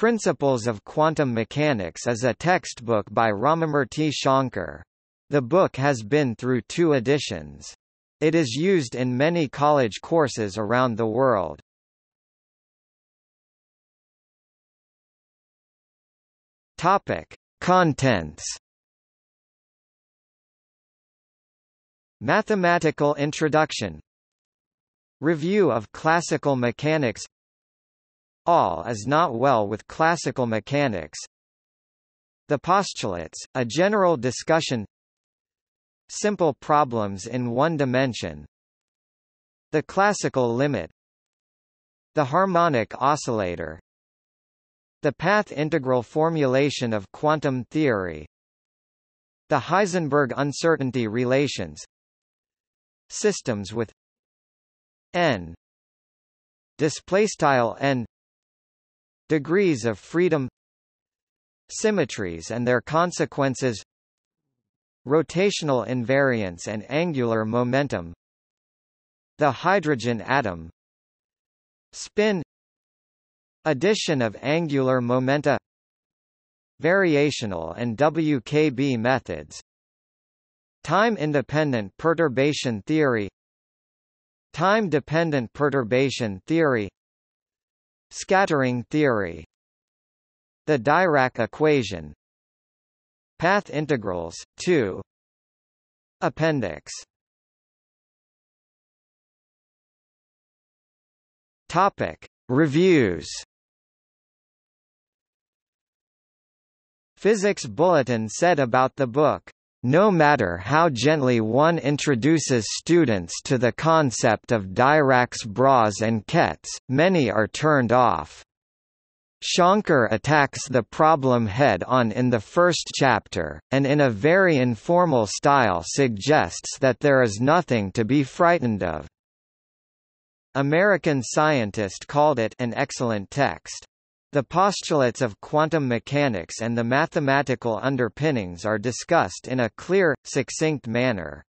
Principles of Quantum Mechanics is a textbook by Ramamurti Shankar. The book has been through two editions. It is used in many college courses around the world. Topic: Contents. Mathematical Introduction Review of Classical Mechanics All is not well with classical mechanics. The postulates, a general discussion. Simple problems in one dimension. The classical limit. The harmonic oscillator. The path integral formulation of quantum theory. The Heisenberg uncertainty relations. Systems with n. Displaystyle n degrees of freedom symmetries and their consequences rotational invariance and angular momentum the hydrogen atom spin addition of angular momenta variational and WKB methods time-independent perturbation theory Time-dependent perturbation theory Scattering theory. The Dirac equation. Path integrals, 2 Appendix. Topic. Reviews. Physics Bulletin said about the book no matter how gently one introduces students to the concept of Dirac's bras and kets, many are turned off. Shankar attacks the problem head-on in the first chapter, and in a very informal style suggests that there is nothing to be frightened of. American Scientist called it an excellent text. The postulates of quantum mechanics and the mathematical underpinnings are discussed in a clear, succinct manner.